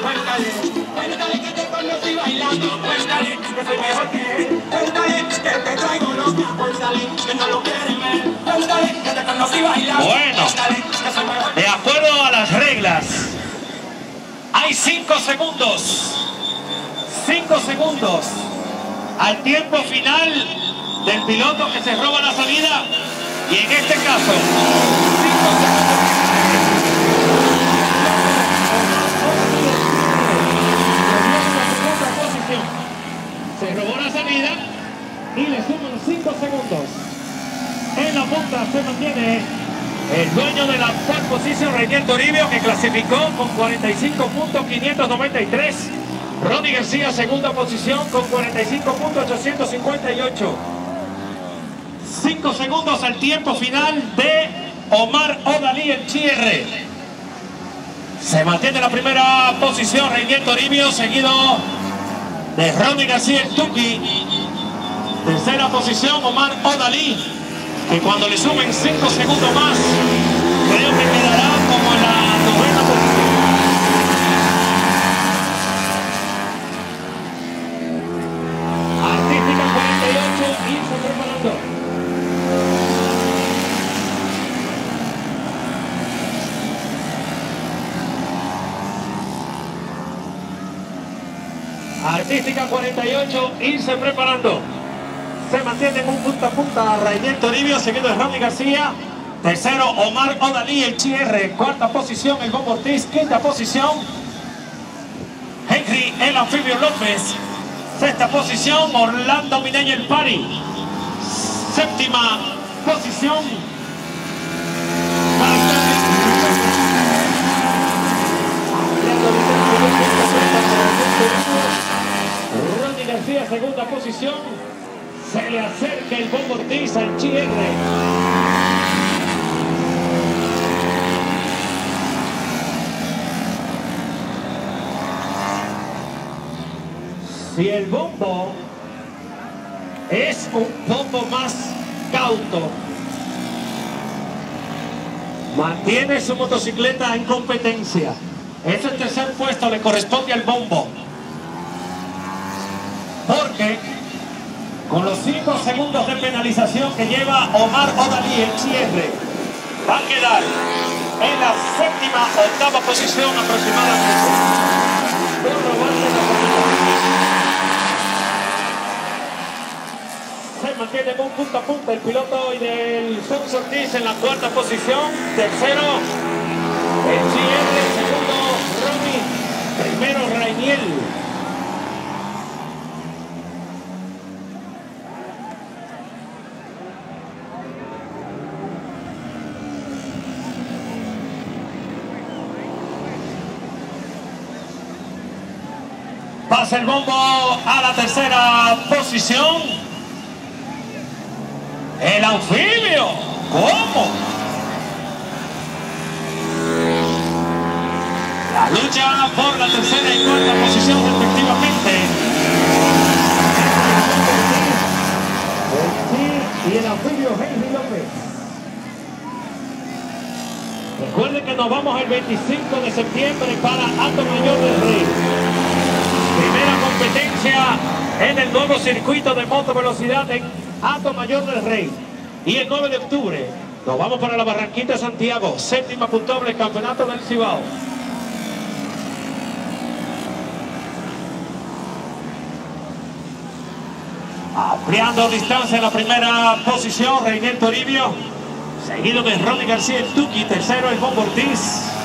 Cuéntale, cuéntale que te conocí bailando, cuéntale, que soy mejor que cuéntale, que te bueno, de acuerdo a las reglas, hay cinco segundos. Cinco segundos al tiempo final del piloto que se roba la salida. Y en este caso, segundos. Se robó la salida y le suman 5 segundos. En la se mantiene el dueño de la pole position, Reinier Toribio, que clasificó con 45.593. Ronnie García, segunda posición con 45.858. 5 segundos al tiempo final de Omar Odalí el cierre. Se mantiene la primera posición, Reinier Toribio, seguido de Ronnie García el Tuki. Tercera posición, Omar Odalí, que cuando le sumen 5 segundos más, creo que quedará como la novena posición. Artística 48, irse preparando. Artística 48, irse preparando. Se mantiene en un punta a punta Rainier Toribio, seguido de Ronnie García. Tercero, Omar Odalí, el Chierre. Cuarta posición, el Bob Ortiz. Quinta posición, Henry, el Anfibio López. Sexta posición, Orlando Mineño, el Pari. Séptima posición, Ronnie García, segunda posición. Se le acerca el Bob Ortiz al Chierre. Si el bombo es un bombo más cauto, mantiene su motocicleta en competencia. Ese tercer puesto le corresponde al bombo. Porque con los 5 segundos de penalización que lleva Omar Odalí el cierre, va a quedar en la séptima, octava posición aproximadamente. Se mantiene con punta a punta el piloto y del Sonso Ortiz en la cuarta posición. Tercero, el cierre. Segundo, Romy. Primero, Rainiel. Pasa el bombo a la tercera posición. El anfibio. ¿Cómo? La lucha por la tercera y cuarta posición respectivamente. Y el anfibio Henry López. Recuerden que nos vamos el 25 de septiembre para Alto Mayor del Rey. Primera competencia en el nuevo circuito de moto velocidad en Alto Mayor del Rey. Y el 9 de octubre nos vamos para la Barranquita Santiago, séptima puntuable campeonato del Cibao. Ampliando distancia en la primera posición, Reinier Toribio, seguido de Ronnie García el Tuki, tercero el Bombo Ortiz.